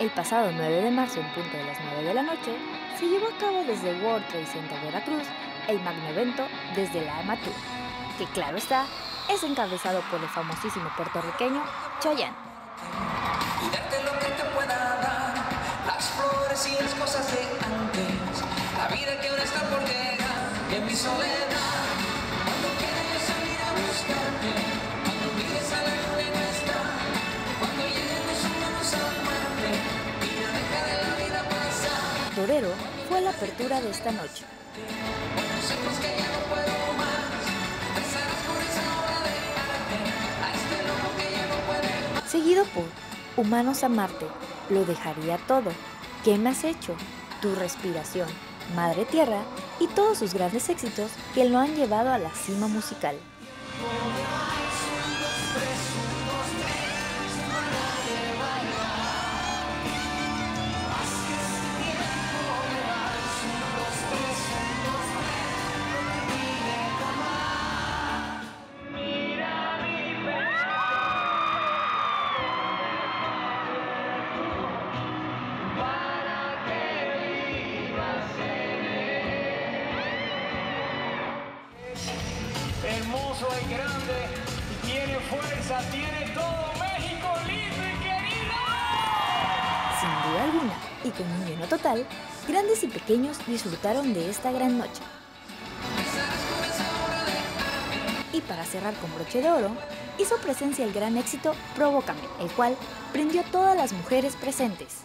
El pasado 9 de marzo, en punto de las 9 de la noche, se llevó a cabo desde World Trade Center Veracruz el magno evento desde la Amateur, que claro está, es encabezado por el famosísimo puertorriqueño Chayanne. y darte lo que te pueda dar las flores y las cosas de antes la vida que ahora está por llegar en mi soledad Torero fue la apertura de esta noche. Seguido por Humanos a Marte, Lo dejaría todo, ¿Qué me has hecho? Tu respiración, Madre Tierra y todos sus grandes éxitos que lo han llevado a la cima musical. Hermoso y grande, tiene fuerza, tiene todo México lindo y querido. Sin duda alguna, y con un lleno total, grandes y pequeños disfrutaron de esta gran noche. Y para cerrar con broche de oro, hizo presencia el gran éxito Provócame, el cual prendió todas las mujeres presentes.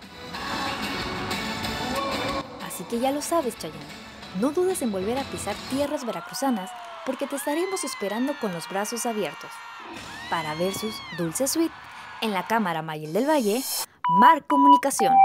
Así que ya lo sabes, Chayanne. No dudes en volver a pisar tierras veracruzanas porque te estaremos esperando con los brazos abiertos. Para Versus Dulce Suite, en la Cámara Mayel del Valle, Mar Comunicación.